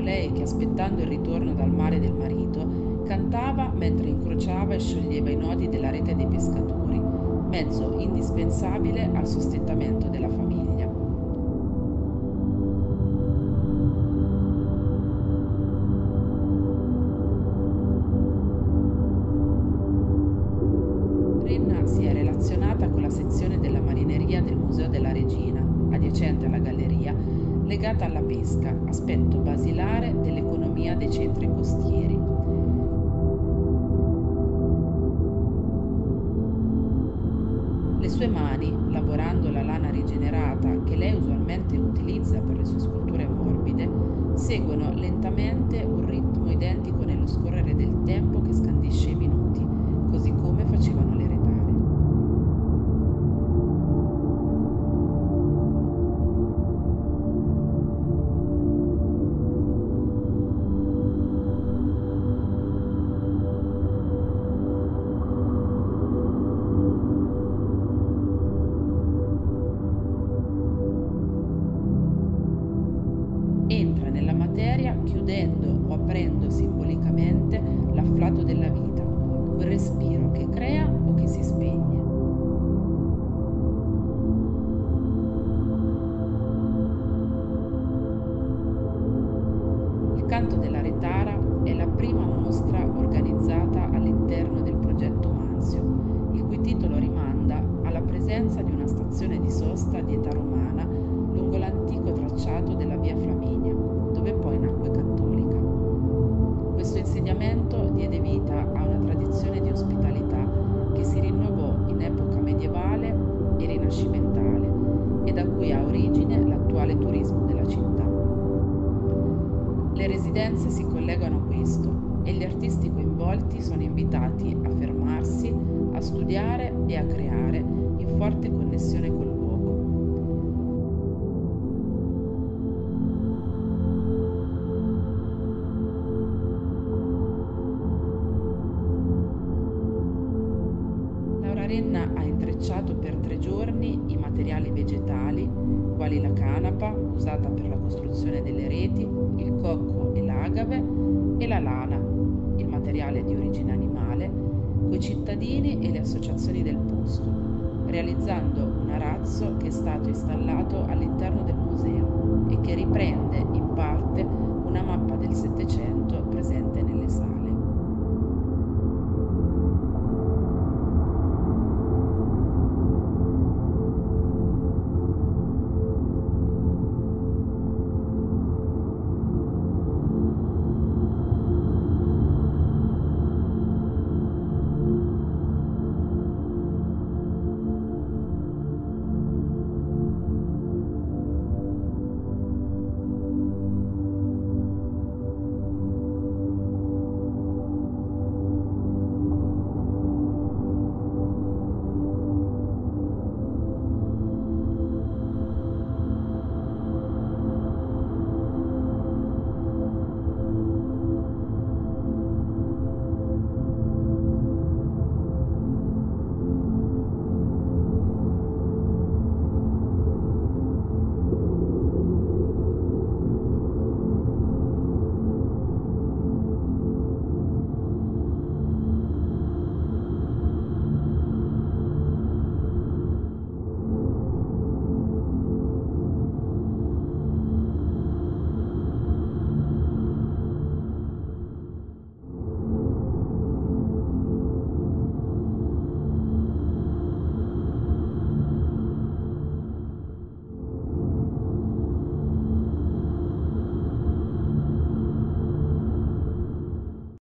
colei che aspettando il ritorno dal mare del marito cantava mentre incrociava e scioglieva i nodi della rete dei pescatori, mezzo indispensabile al sostentamento della famiglia. Rinna si è relazionata con la sezione della marineria del Museo della Regina, adiacente alla galleria, legata alla pesca, aspetto basilare dell'economia dei centri costieri. Le sue mani, lavorando la lana rigenerata che lei usualmente utilizza per le sue sculture morbide, seguono lentamente un ritmo identico nello scorrere del tempo che scandisce i minuti, canto della Retara è la prima mostra organizzata all'interno del progetto Mansio, il cui titolo rimanda alla presenza di una stazione di sosta di età romana Le residenze si collegano a questo e gli artisti coinvolti sono invitati a fermarsi, a studiare e a creare in forte connessione col luogo. Renna ha intrecciato per tre giorni i materiali vegetali, quali la canapa, usata per la costruzione delle reti, il cocco e l'agave, e la lana, il materiale di origine animale, coi cittadini e le associazioni del posto, realizzando un arazzo che è stato installato all'interno del museo e che riprende